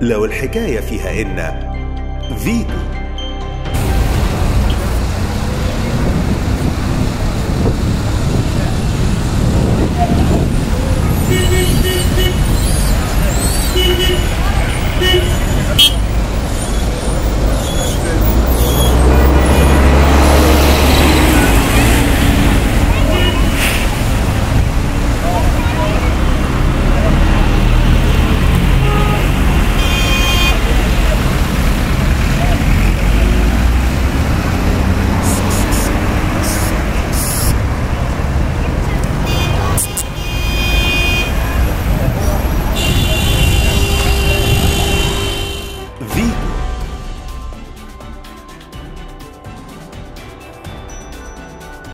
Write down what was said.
لو الحكاية فيها إن فيتو Beep, beep, beep, beep.